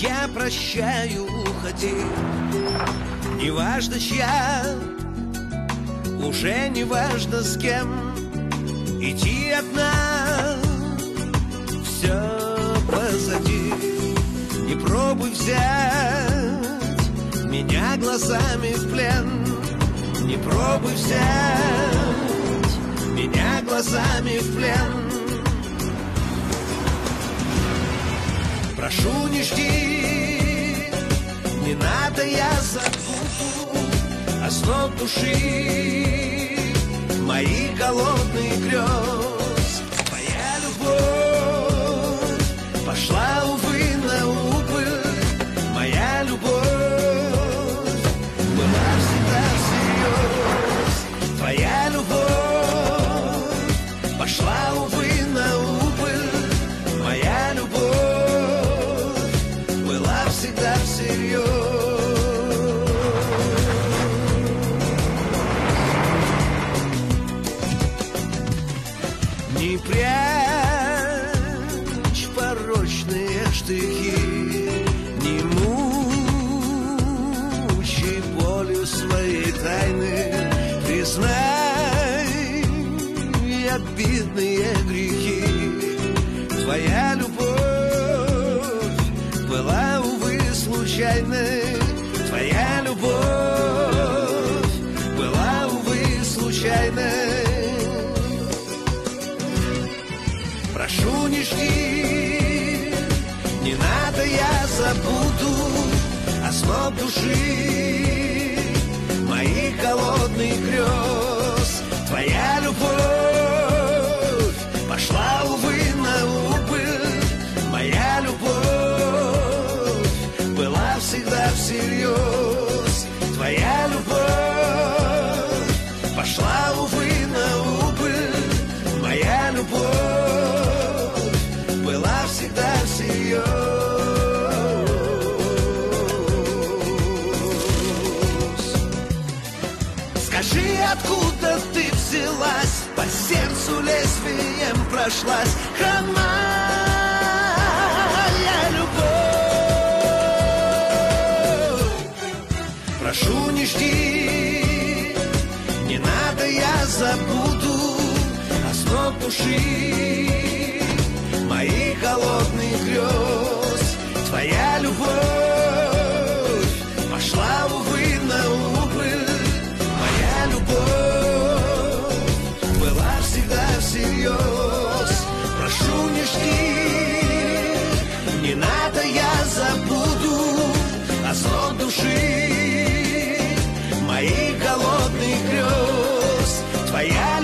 я прощаю, уходи. Неважно чья Уже не важно с кем. Идти одна Все позади. Не пробуй взять Меня глазами в плен. Не пробуй взять Меня глазами в плен Прошу, не жди, не надо, я забуду Основ души, мои голодные грез была всегда всерьез Не прячь порочные штыки, Не мучай болью своей тайны, Признай обидные грехи. Твоя любовь случайной, Твоя любовь была, увы, случайной. Прошу, не жди, не надо, я забуду Основ души, Скажи, откуда ты взялась? По сердцу лезвием прошлась. Хромая любовь. Прошу, не жди. Не надо, я забуду. Основ души Моих голодных грез души. Моих голодных грез Твоя